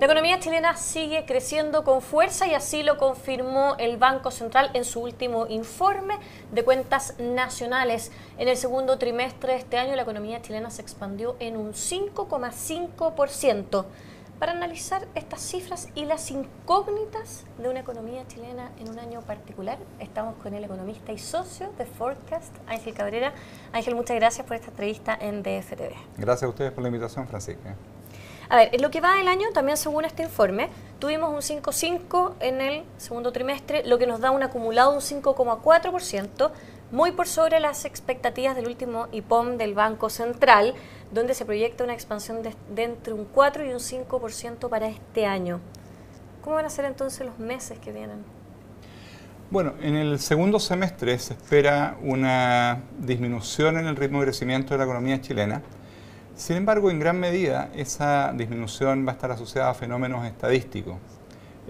La economía chilena sigue creciendo con fuerza y así lo confirmó el Banco Central en su último informe de cuentas nacionales. En el segundo trimestre de este año la economía chilena se expandió en un 5,5%. Para analizar estas cifras y las incógnitas de una economía chilena en un año particular, estamos con el economista y socio de Forecast, Ángel Cabrera. Ángel, muchas gracias por esta entrevista en DFTV. Gracias a ustedes por la invitación, Francisca. A ver, en lo que va del año, también según este informe, tuvimos un 5,5 en el segundo trimestre, lo que nos da un acumulado de un 5,4%, muy por sobre las expectativas del último IPOM del Banco Central, donde se proyecta una expansión de, entre un 4 y un 5% para este año. ¿Cómo van a ser entonces los meses que vienen? Bueno, en el segundo semestre se espera una disminución en el ritmo de crecimiento de la economía chilena sin embargo, en gran medida esa disminución va a estar asociada a fenómenos estadísticos.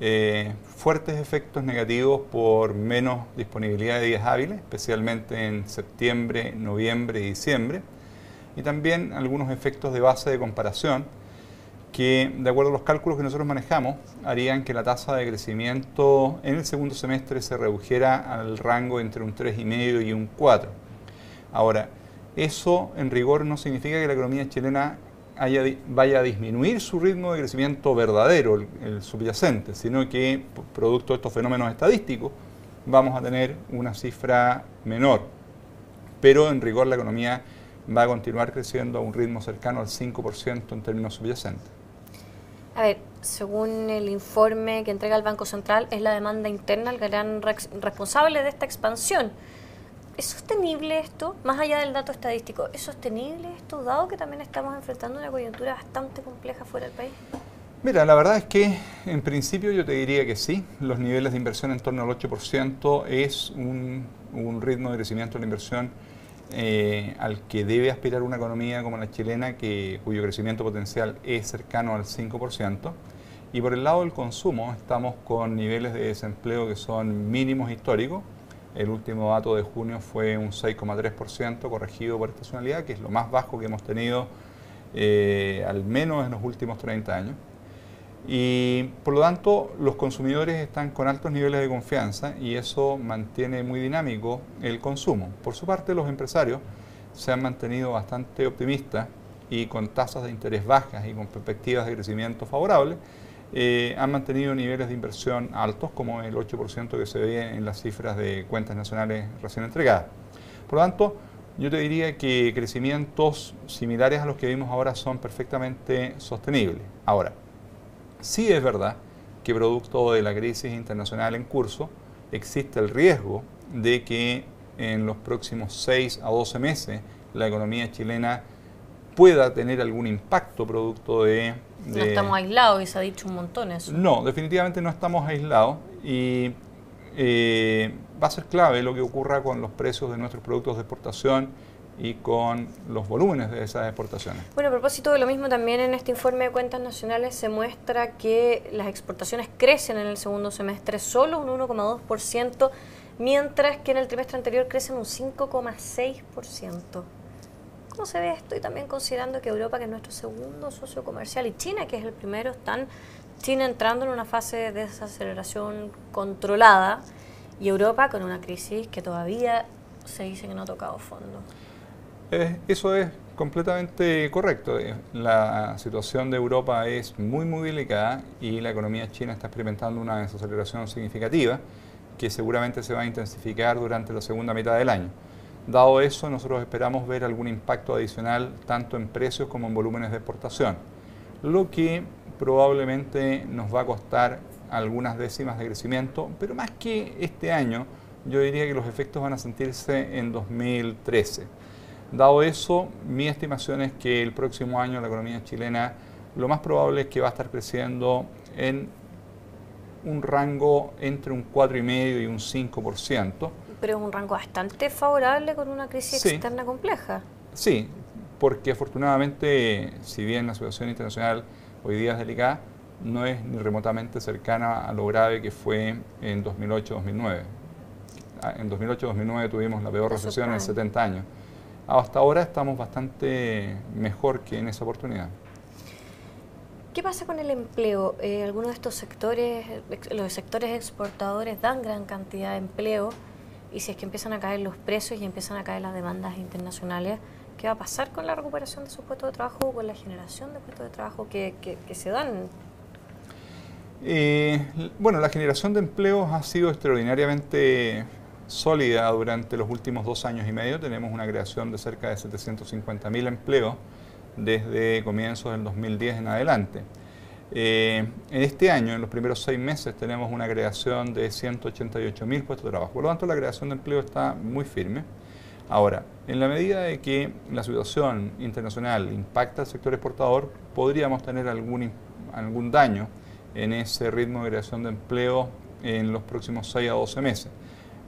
Eh, fuertes efectos negativos por menos disponibilidad de días hábiles, especialmente en septiembre, noviembre y diciembre, y también algunos efectos de base de comparación que, de acuerdo a los cálculos que nosotros manejamos, harían que la tasa de crecimiento en el segundo semestre se redujera al rango entre un 3,5 y un 4. Ahora, eso en rigor no significa que la economía chilena vaya a disminuir su ritmo de crecimiento verdadero, el, subyacente, sino que producto de estos fenómenos estadísticos vamos a tener una cifra menor. Pero en rigor la economía va a continuar creciendo a un ritmo cercano al 5% en términos subyacentes. A ver, según el informe que entrega el Banco Central, es la demanda interna el gran responsable de esta expansión. ¿Es sostenible esto, más allá del dato estadístico, es sostenible esto, dado que también estamos enfrentando una coyuntura bastante compleja fuera del país? Mira, la verdad es que en principio yo te diría que sí, los niveles de inversión en torno al 8% es un, ritmo de crecimiento de la inversión eh, al que debe aspirar una economía como la chilena, que, cuyo crecimiento potencial es cercano al 5%. Y por el lado del consumo estamos con niveles de desempleo que son mínimos históricos, el último dato de junio fue un 6,3% corregido por estacionalidad, que es lo más bajo que hemos tenido eh, al menos en los últimos 30 años. Y por lo tanto, los consumidores están con altos niveles de confianza y eso mantiene muy dinámico el consumo. Por su parte, los empresarios se han mantenido bastante optimistas y con tasas de interés bajas y con perspectivas de crecimiento favorables eh, han mantenido niveles de inversión altos, como el 8% que se ve en las cifras de cuentas nacionales recién entregadas. Por lo tanto, yo te diría que crecimientos similares a los que vimos ahora son perfectamente sostenibles. Ahora, sí es verdad que producto de la crisis internacional en curso, existe el riesgo de que en los próximos 6 a 12 meses la economía chilena pueda tener algún impacto producto de no estamos aislados y se ha dicho un montón eso. No, definitivamente no estamos aislados y eh, va a ser clave lo que ocurra con los precios de nuestros productos de exportación y con los volúmenes de esas exportaciones. Bueno, a propósito de lo mismo, también en este informe de cuentas nacionales se muestra que las exportaciones crecen en el segundo semestre solo un 1,2%, mientras que en el trimestre anterior crecen un 5,6%. ¿Cómo se ve esto? Y también considerando que Europa, que es nuestro segundo socio comercial, y China, que es el primero, están China entrando en una fase de desaceleración controlada y Europa con una crisis que todavía se dice que no ha tocado fondo. Eso es completamente correcto. Eh, la situación de Europa es muy, muy delicada y la economía china está experimentando una desaceleración significativa que seguramente se va a intensificar durante la segunda mitad del año. Dado eso, nosotros esperamos ver algún impacto adicional tanto en precios como en volúmenes de exportación, lo que probablemente nos va a costar algunas décimas de crecimiento, pero más que este año, yo diría que los efectos van a sentirse en 2013. Dado eso, mi estimación es que el próximo año la economía chilena lo más probable es que va a estar creciendo en un rango entre un 4,5 y un 5% pero es un rango bastante favorable con una crisis externa compleja. Sí, porque afortunadamente, si bien la situación internacional hoy día es delicada, no es ni remotamente cercana a lo grave que fue en 2008-2009. ah, en 2008-2009 tuvimos la peor recesión en 70 años. Hasta ahora estamos bastante mejor que en esa oportunidad. ¿Qué pasa con el empleo? Eh, algunos de estos sectores, los sectores exportadores dan gran cantidad de empleo y si es que empiezan a caer los precios y empiezan a caer las demandas internacionales, ¿qué va a pasar con la recuperación de sus puestos de trabajo o con la generación de puestos de trabajo que, se dan? Eh, bueno, la generación de empleos ha sido extraordinariamente sólida durante los últimos dos años y medio. Tenemos una creación de cerca de 750.000 empleos desde comienzos del 2010 en adelante. Eh, en este año, en los primeros seis meses, tenemos una creación de 188.000 puestos de trabajo. Por lo tanto, la creación de empleo está muy firme. Ahora, en la medida de que la situación internacional impacta al sector exportador, podríamos tener algún, algún daño en ese ritmo de creación de empleo en los próximos 6 a 12 meses.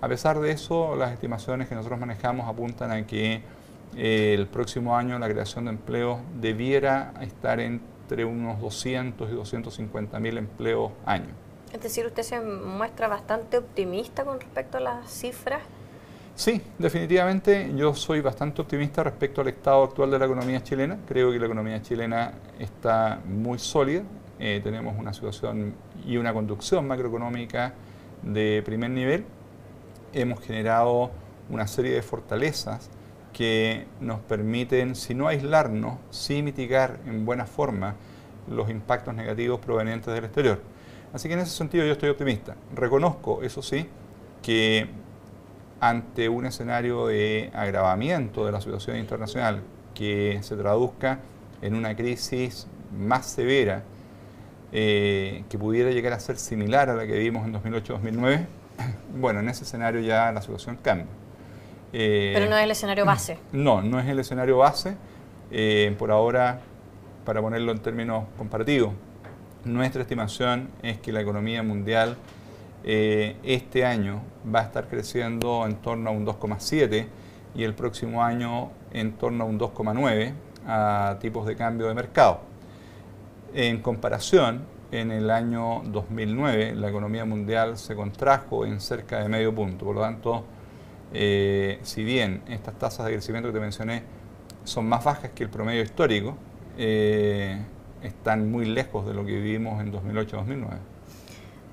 A pesar de eso, las estimaciones que nosotros manejamos apuntan a que eh, el próximo año la creación de empleo debiera estar entre unos 200 y 250 mil empleos año. Es decir, usted se muestra bastante optimista con respecto a las cifras. Sí, definitivamente yo soy bastante optimista respecto al estado actual de la economía chilena. Creo que la economía chilena está muy sólida. Eh, tenemos una situación y una conducción macroeconómica de primer nivel. Hemos generado una serie de fortalezas que nos permiten, si no aislarnos, sí mitigar en buena forma los impactos negativos provenientes del exterior. Así que en ese sentido yo estoy optimista. Reconozco, eso sí, que ante un escenario de agravamiento de la situación internacional que se traduzca en una crisis más severa, eh, que pudiera llegar a ser similar a la que vimos en 2008-2009, bueno, en ese escenario ya la situación cambia. Eh, Pero no es el escenario base. No, no es el escenario base. Eh, por ahora, para ponerlo en términos comparativos, nuestra estimación es que la economía mundial eh, este año va a estar creciendo en torno a un 2,7 y el próximo año en torno a un 2,9 a tipos de cambio de mercado. En comparación, en el año 2009 la economía mundial se contrajo en cerca de medio punto, por lo tanto, eh, si bien estas tasas de crecimiento que te mencioné son más bajas que el promedio histórico, eh, están muy lejos de lo que vivimos en 2008-2009.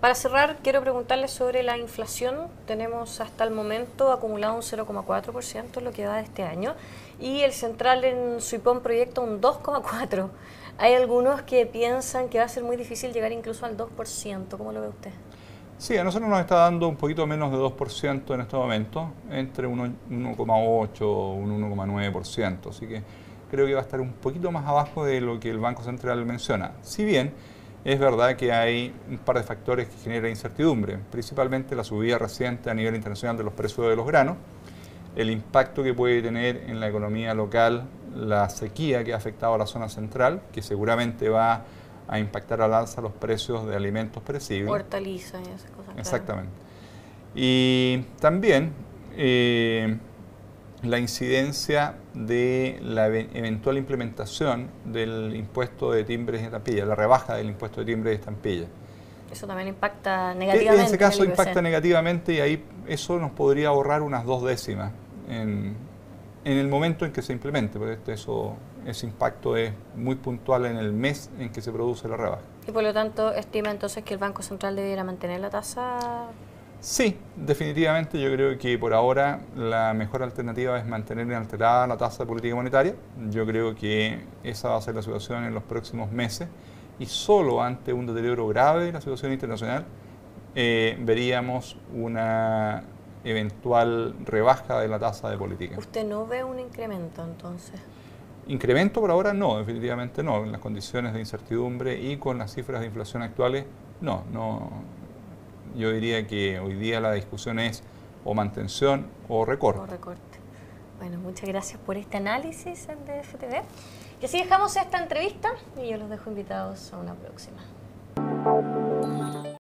Para cerrar, quiero preguntarle sobre la inflación. Tenemos hasta el momento acumulado un 0,4% lo que va de este año y el central en Suipón proyecta un 2,4%. Hay algunos que piensan que va a ser muy difícil llegar incluso al 2%. ¿Cómo lo ve usted? Sí, a nosotros nos está dando un poquito menos de 2% en este momento, entre 1,8 o un 1,9%. Así que creo que va a estar un poquito más abajo de lo que el Banco Central menciona. Si bien es verdad que hay un par de factores que generan incertidumbre, principalmente la subida reciente a nivel internacional de los precios de los granos, el impacto que puede tener en la economía local la sequía que ha afectado a la zona central, que seguramente va a a impactar al alza los precios de alimentos perecibles. Hortalizas y esas cosas. Exactamente. Y también eh, la incidencia de la eventual implementación del impuesto de timbres y estampillas, la rebaja del impuesto de timbres y estampillas. Eso también impacta negativamente. En ese caso impacta negativamente y ahí eso nos podría ahorrar unas dos décimas en, en el momento en que se implemente, porque eso ese impacto es muy puntual en el mes en que se produce la rebaja. Y por lo tanto, estima entonces que el Banco Central debiera mantener la tasa. Sí, definitivamente yo creo que por ahora la mejor alternativa es mantener inalterada la tasa de política monetaria. Yo creo que esa va a ser la situación en los próximos meses y solo ante un deterioro grave de la situación internacional eh, veríamos una eventual rebaja de la tasa de política. ¿Usted no ve un incremento entonces? Incremento por ahora no, definitivamente no. En las condiciones de incertidumbre y con las cifras de inflación actuales, no, no. Yo diría que hoy día la discusión es o mantención o recorte. O recorte. Bueno, muchas gracias por este análisis en DFTV. Y así dejamos esta entrevista y yo los dejo invitados a una próxima.